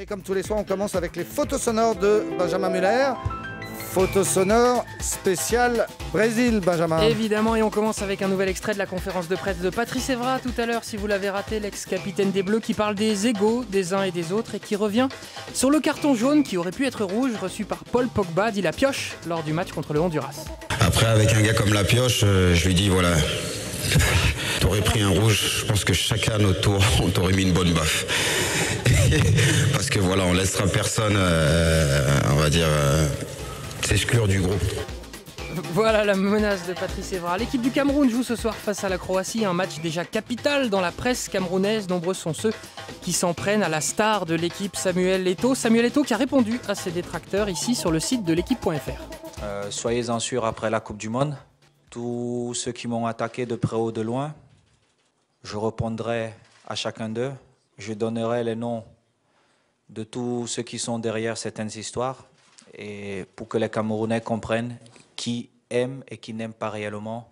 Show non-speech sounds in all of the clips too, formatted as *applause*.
Et comme tous les soirs, on commence avec les photos sonores de Benjamin Muller. Photos sonores spécial Brésil, Benjamin. Évidemment, et on commence avec un nouvel extrait de la conférence de presse de Patrice Evra tout à l'heure, si vous l'avez raté, l'ex-capitaine des Bleus qui parle des égaux des uns et des autres et qui revient sur le carton jaune qui aurait pu être rouge reçu par Paul Pogba, dit la pioche, lors du match contre le Honduras. Après, avec un gars comme la pioche, euh, je lui dis voilà, *laughs* t'aurais pris un rouge, je pense que chacun à notre tour, on t'aurait mis une bonne baffe. *laughs* Parce que voilà, on laissera personne, euh, on va dire, euh, s'exclure du groupe. Voilà la menace de Patrice Evra. L'équipe du Cameroun joue ce soir face à la Croatie, un match déjà capital dans la presse camerounaise. Nombreux sont ceux qui s'en prennent à la star de l'équipe, Samuel Leto. Samuel Leto qui a répondu à ses détracteurs ici sur le site de l'équipe.fr. Euh, Soyez-en sûrs après la Coupe du Monde. Tous ceux qui m'ont attaqué de près ou de loin, je répondrai à chacun d'eux. Je donnerai les noms de tous ceux qui sont derrière certaines histoires et pour que les Camerounais comprennent qui aime et qui n'aime pas réellement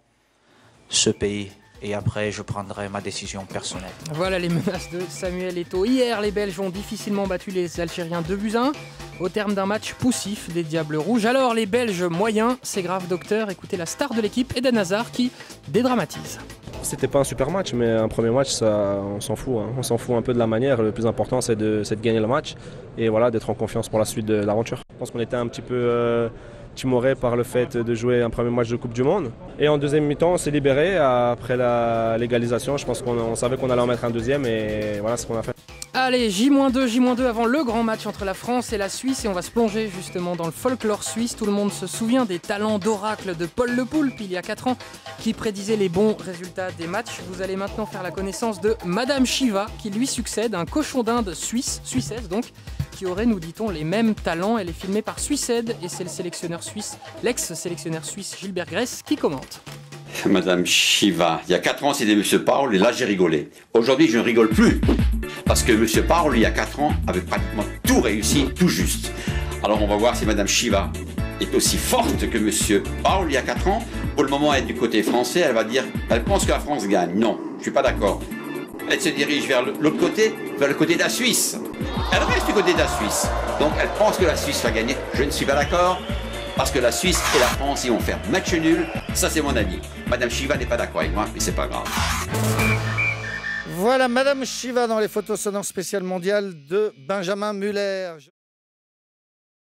ce pays. Et après, je prendrai ma décision personnelle. Voilà les menaces de Samuel Eto'o. Hier, les Belges ont difficilement battu les Algériens 2 buts 1 au terme d'un match poussif des Diables Rouges. Alors, les Belges moyens, c'est grave, docteur. Écoutez la star de l'équipe, Eden Hazard, qui dédramatise. C'était pas un super match, mais un premier match, ça, on s'en fout. hein. On s'en fout un peu de la manière. Le plus important, c'est de, de gagner le match et voilà, d'être en confiance pour la suite de l'aventure. Je pense qu'on était un petit peu euh, timoré par le fait de jouer un premier match de Coupe du Monde. Et en deuxième mi-temps, on s'est libéré après la légalisation. Je pense qu'on on savait qu'on allait en mettre un deuxième et voilà ce qu'on a fait. Allez, J-2, J-2 avant le grand match entre la France et la Suisse et on va se plonger justement dans le folklore suisse. Tout le monde se souvient des talents d'oracle de Paul Le Poulpe il y a 4 ans qui prédisait les bons résultats des matchs. Vous allez maintenant faire la connaissance de Madame Shiva qui lui succède, un cochon d'Inde suisse, suissesse donc, qui aurait, nous dit-on, les mêmes talents. Elle est filmée par Suissed et c'est le sélectionneur suisse, l'ex-sélectionneur suisse Gilbert Gress qui commente. Madame Shiva, il y a 4 ans c'était Monsieur Paul et là j'ai rigolé. Aujourd'hui je ne rigole plus parce que Monsieur Paul il y a 4 ans avait pratiquement tout réussi, tout juste. Alors on va voir si Madame Shiva est aussi forte que Monsieur Paul il y a 4 ans. Pour le moment elle est du côté français, elle va dire, elle pense que la France gagne. Non, je suis pas d'accord. Elle se dirige vers l'autre côté, vers le côté de la Suisse. Elle reste du côté de la Suisse. Donc elle pense que la Suisse va gagner. Je ne suis pas d'accord. Parce que la Suisse et la France, ils vont faire match nul. Ça, c'est mon avis. Madame Shiva n'est pas d'accord avec moi, mais c'est pas grave. Voilà Madame Shiva dans les photos sonores spéciales mondiales de Benjamin Muller.